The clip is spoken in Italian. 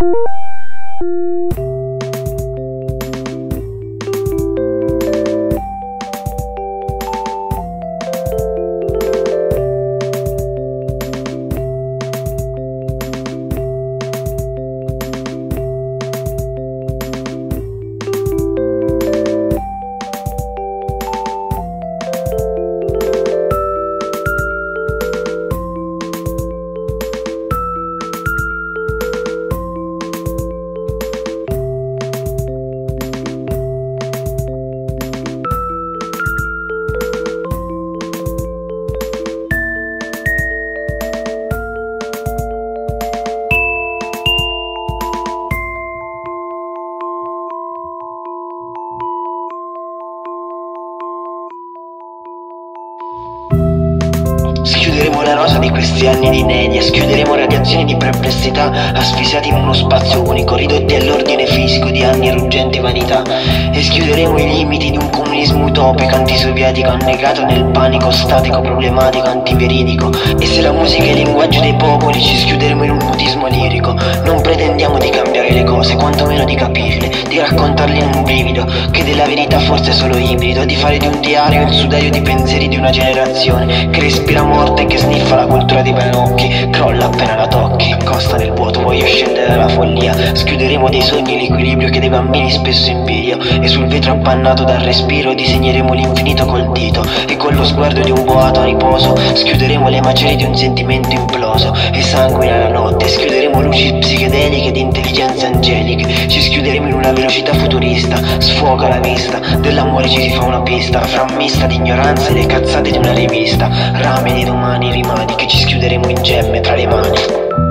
you. Schiuderemo la rosa di questi anni di inedia, schiuderemo radiazioni di perplessità, asfisiati in uno spazio unico, ridotti all'ordine fisico di anni ruggenti vanità, e schiuderemo i limiti di un comunismo utopico, antisovietico, annegato nel panico statico, problematico, antiveridico, e se la musica è il linguaggio dei popoli, ci schiuderemo in un mutismo lirico, non pretendiamo di cambiare le cose, quantomeno di capirle, di raccontarle in un brivido, che della verità forse è solo ibrido, di fare di un diario il sudario di pensieri di una generazione, che respira morte e che sniffa la cultura dei Pinocchi Crolla appena la tocchi Costa nel vuoto, voglio scendere dalla follia Schiuderemo dei sogni l'equilibrio che dei bambini spesso invidio E sul vetro appannato dal respiro disegneremo l'infinito col dito E con lo sguardo di un boato a riposo Schiuderemo le macerie di un sentimento imploso E sanguina la notte Schiuderemo luci psichedeliche di intelligenze angeliche Ci schiuderemo in una velocità futurista. Sfuoca la vista. Dell'amore ci si fa una pista. Frammista di ignoranza e le cazzate di una rivista. Rame di domani rimani che ci schiuderemo in gemme tra le mani